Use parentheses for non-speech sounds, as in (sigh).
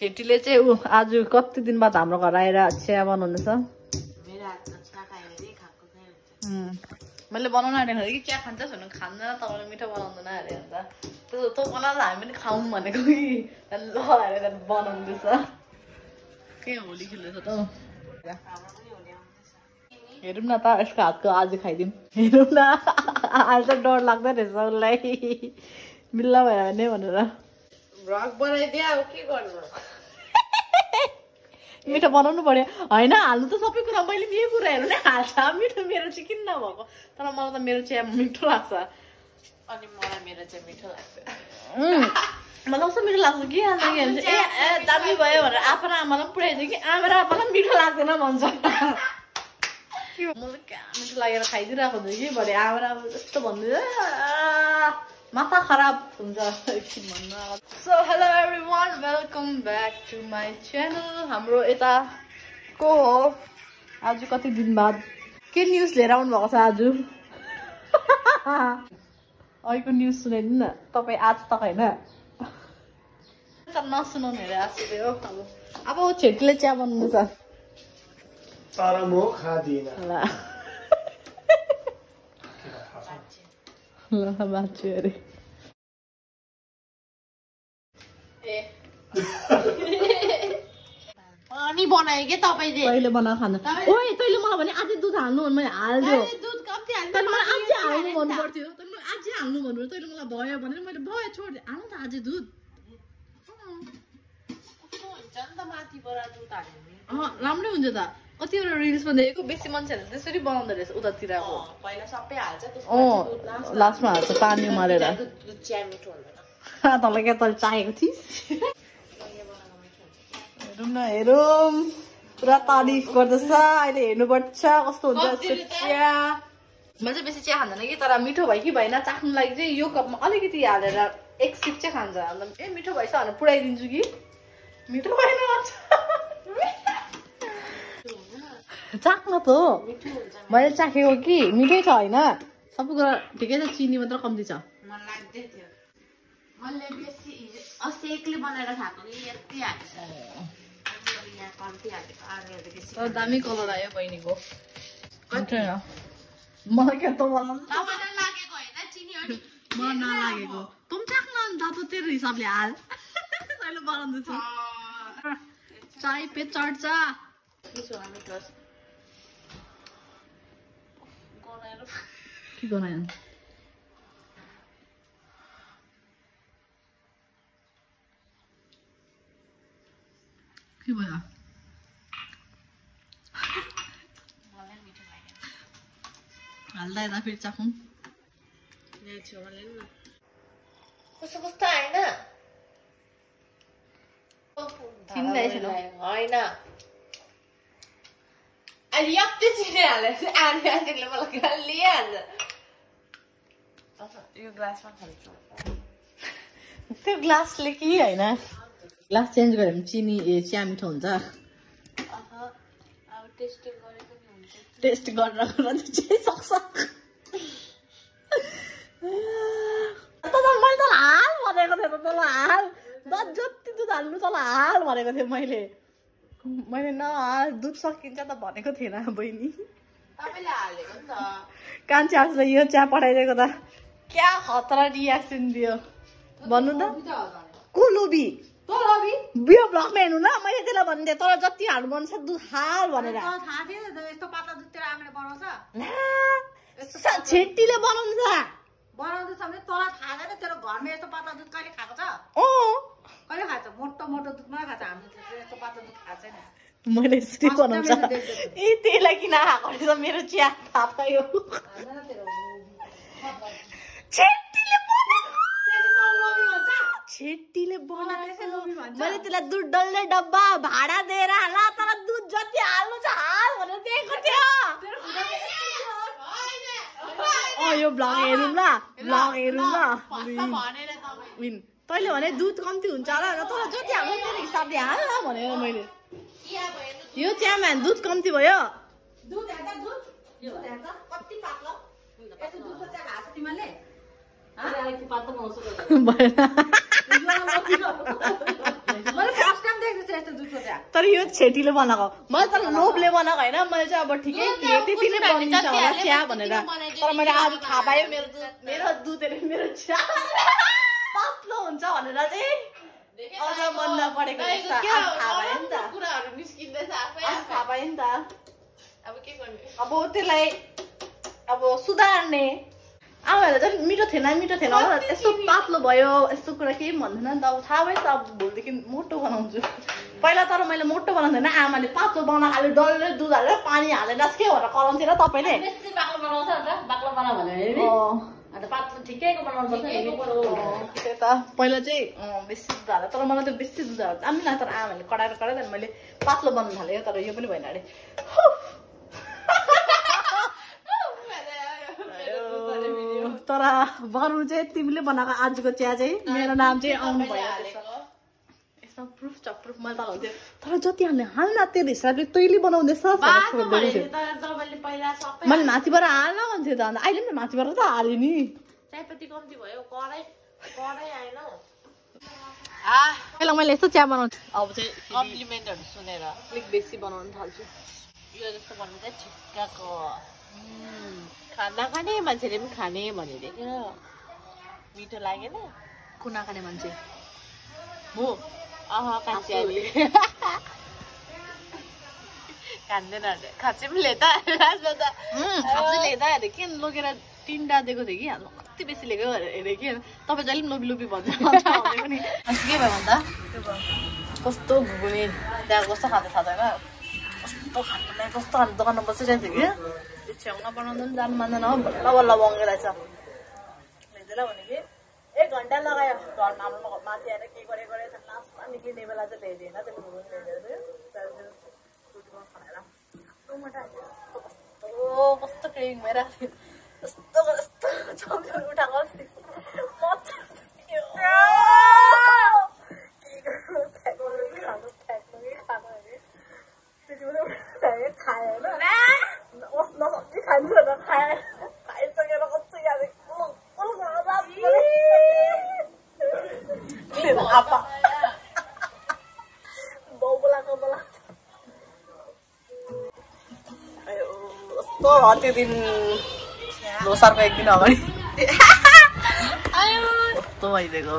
छेटीले चाहिँ ऊ आज कति दिन बाद हाम्रो घर आएर चिया बनाउनेछ? भने उम्, मैले बनाउन आँटेको कि चिया खान्छ भन्नु खाँदैन तपाईँले मिठो बनाउँदैन अरे अन्त। त्यो तँ बनाउँदा हामी पनि खाऊँ भनेको कि। ल अरे बनाउँदैछ। के होली खेल्दैछ त? हेरौँ न त यसको हातको आज खाइदिउँ। हेरौँ न। आज त डर लाग्दो रहेछ उसलाई। मिल्ला भयो भने भनेर। (laughs) मिठो बनाउनु पर्यो। होइन हाल्नु त सबै कुरा मैले यही कुराहरू नै हाल्छ मिठो मेरो चाहिँ किन नभएको? तर मलाई त मेरो चिया मिठो लाग्छ। अनि मलाई मेरो चाहिँ मिठो लाग्छ। मलाई कस्तो मिठो लाग्छ कि अन्त ए ए दामी भयो भनेर आप्पा र आमालाई पनि पुऱ्याइदियो कि आमा र पनि मिठो लाग्दैन भन्छ। (laughs) मलाई क्या मिठो लागेर खाइदिइरहेको हुन्छ कि भरे आमा र आमा जस्तो भन्दै माथा खराब हुन्छ एकछिन so hello everyone welcome back to my channel हाम्रो यता को हो आज कति दिन बाद के न्युज लिएर आउनु भएको छ आज अहिलेको न्युज सुनाइदिनु न तपाईँ आज तक होइन त नसुनाउनु हेरे आँसुले हो अब अब छेटीले चिया बनाउनु छ तर म खाँदिनँ ल बाँच्यो अरे ए अनि बनायो कि तपाईँले तैँले बनाएर खानु ओए तैँले मलाई भने अझै दुध हाल्नु भने मैले हालिदियो अरे दुध कम्ती हाल्नु तैँले मलाई अझै हाल्नु भन्नु पर्थ्यो तैँले मलाई अझै हाल्नु भन्नु तैँले मलाई भयो भनेर मैले भयो छोडिदिएँ हाल्नु त अझै दुध कस्तो हुन्छ नि त माथिबाट दुध हाल्यो भने अँ राम्रै हुन्छ त कतिवटा रिल्समा देखेको बेसी मान्छेहरूले त्यसरी बनाउँदो रहेछ उतातिरको अँ, पहिला सबै हाल्छ अँ लास्टमा हाल्छ पानी उमालेर। (laughs) तँलाई क्या तैँले चाहेको थिइस् हेरौँ न हेरौँ। पुरा तारिफ गर्दैछ अहिले हेर्नुपर्छ कस्तो हुन्छ चिया। म चाहिँ बेसी चिया खाँदैन कि तर मिठो भयो कि भएन चाख्नु लागि चाहिँ यो कपमा अलिकति हालेर एक सिप चाहिँ खान्छ। अन्त ए मिठो भएछ भनेर पुऱ्याइदिन्छु कि? मिठो भएन (laughs) भन्छ चाख्न त मैले चाखेको कि मिठै छ होइन सबै कुरा ठिकै छ चिनी मात्र कम्ती छ दामी कलर आयो बहिनीको। मलाई क्या मलाई नलागेको चाख्न अन्त त तेरो हिसाबले हाल बनाउँदैछ चाय पे चढ्छ त्यसो भने मिठो होस् गनाएर के भयो हाल्दा यता फेरि चाखौँ कस्तो कस्तो होइन। होइन हालेर चाहिँ आने आजले मलाई लिइहाल्छ यो ग्लासमा खान्छु त्यो ग्लासले कि होइन ग्लास चेन्ज गऱ्यो भने चिनी ए चिया मिठो हुन्छ अब टेस्टिङ गरेको नि हुन्छ टेस्ट गरेर गर्न चाहिँ सक्छ त त मैले तँलाई हाल भनेको थिएँ त तँलाई हाल जति दुध हाल्नु तँलाई हाल भनेको थिएँ मैले मैले नहाल दुध सकिन्छ त भनेको थिएन बहिनी। नि कान्छे आजलाई यो चिया पठाइदिएको त। क्या खतरा रियाक्सन दियो। भन्नु त। को लोभी? बियो ब्लगमा हेर्नु ल मैले त्यसलाई भनिदिएँ तर जति हाल्नु मन छ दुध हाल भनेर। आमाले बनाउँछ? बनाउँदैछ भने तँलाई थाहा छैन तेरो घरमा यस्तो पातला दुध कहिले खाएको छ? कहिले खाएको छ मोटो मोटो दुध मात्रै खाएको छ हामीले यस्तो पातला दुध खाएको छैन। मैले अस्ति बनाउँछ। ए त्यसलाई किन खाएको रहेछ? मेरो चिया थाहा पायो बनाएको। मैले त्यसलाई दुध डल्ले डब्बा भाडा दिएर हाला तर दुध जति हाल्नु छ हाल भनेर दिएको थियो। यो ब्लग हेरौँ ल ब्लग हेरौँ ल तैँले भने दुध कम्ती हुन्छ होला र तर जति हाल्नु तेरो हिसाबले हाल न भनेर मैले। यो चियामा दुध कम्ती भयो। (laughs) तर यो छेटीले बनाएको। मैले तर लोभले बनाएको होइन। मैले चाहिँ अब ठिकै थिएँ। त्यति नै बनिन्छ होला चिया भनेर। तर मैले आज थाहा पाएँ। मेरो दुध। मेरो दुधले मेरो चिया। हुन्छ भनेर चाहिँ अझ मन नपरेको थाहा पाएँ नि त। कुराहरू निस्किँदैछ आफै आज थाहा पाएँ नि त। अब के गर्ने? अब त्यसलाई अब सुधार्ने। आमाहरूलाई चाहिँ मिठो थिएन मिठो थिएन। यस्तो पातलो भयो यस्तो कुरा केही भन्दैन नि त। अब थाहा भयो नि त अब भोलिदेखि मोटो बनाउँछु। पहिला तर मैले मोटो बनाउँदैन। आमाले पातलो बनाएर हाल्यो डल्लै दुध हालेर पानी हालेर के भनेर कराउँथेन तपाईँले। त ठिकैको बनाउनु पर्छ त्यही त। पहिला चाहिँ बेसी दुध हाल्यो तर मलाई त्यो बेसी दुध हाल्यो आमी तर आमाले कडाएर कडाएर त्यहाँदेखि मैले पातलो बनाउनु थालेँ तर यो पनि भएन अरे। (laughs) (laughs) तर बरु चाहिँ तिमीले बनाएको आजको चिया चाहिँ मेरो नाम चाहिँ आउनु भयो प्रुफ छ प्रुफ मैले त हुन्थ्यो तर जति हाल्ने हाल्न त्यो हिसाबले तैँले बनाउँदैछ मैले माथिबाट हाल्न भन्थ्यो त अन्त अहिले पनि माथिबाट त हालेँ नि चियापत्ती कम्ती भयो कराई कराई आएन हौ पहिला मैले यस्तो चिया बनाउँछु अब चाहिँ कम्प्लिमेन्टहरू सुनेर अलिक बेसी बनाउनु थाल्छु यो जस्तो भन्नु चाहिँ ठिक्कको खाना खाने मान्छेले पनि खाने भनिदिएको मिठो लागेन कुना खाने मान्छे हो अह खाँदैन अरे खाँची पनि ल्याए त लास्टमा त खाँचै ल्याउँदा अरे के लगेर तिनवटा दिएको थियो कि हाल्नु कति बेसी लिएको अरे कि तपाईँ जहिले पनि लोबी लोबी भन्छ पनि के भयो भन्दा कस्तो घुगुनी त्यहाँ कस्तो खाँदै थाहा छैन कस्तो खानु कस्तो खानु दोकानमा बसिरहेको थियो कि छेउमा बनाउँदा पनि जानु मान्दैन हो बल्ल बल्ल बङ्गे रहेछ ल्याइदिएर भने कि एक घन्टा लगायो घरमा हाम्रो माथि आएर के गरे गरे निक्लिने बेला चाहिँ ल्याइदिएन त्यसले घुगुनी ल्याइदिएर चाहिँ त्यहाँदेखि दुधमा खनाएर कस्तो मोटा कस्तो कस्तो कस्तो क्रेभिङ भइरहेको थियो कस्तो कस्तो चम्चम उठाएको थियो मजा थियो। के गर्नु, फ्याँक्नु कि खानु, फ्याँक्नु कि खानु अरे। त्यति बेला फ्याँकेर खाएँ होइन ओस् नसम्झी खान्छु भनेर खाएँ कस्तो त्यो दिन लोसारको एक दिन अगाडि। (laughs) कस्तो भइदिएको?